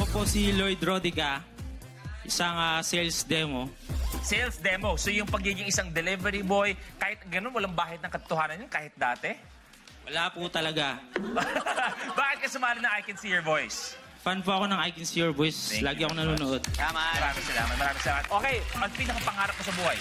po si Lloyd Rodica, isang ah, sales demo. Sales demo. So yung pagiging isang delivery boy, kahit ganun, walang bahid ng katotohanan yun, kahit dati. Wala po talaga. Bakit ka sumali na I Can See Your Voice? Fan po ako ng I Can See Your Voice. Thank Lagi you ako very much. nanonood. Maraming salamat, maraming salamat. Okay, ang pinakapangarap mo sa buhay?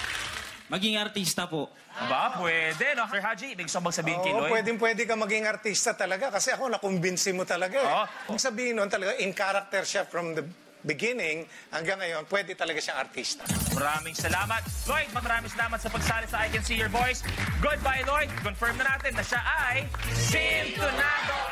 Maging artista po. Ba, pwede, no? Sir Haji, may gusto bang sabihin kay Oo, Lloyd? pwedeng pwede ka maging artista talaga kasi ako nakumbinsi mo talaga eh. Oo. Kung sabihin nun talaga, in character siya from the beginning hanggang ngayon, pwede talaga siyang artista. Maraming salamat. Lloyd, maraming salamat sa pagsali sa I Can See Your Voice. Goodbye, Lloyd. Confirm na natin na siya ay Sintonado.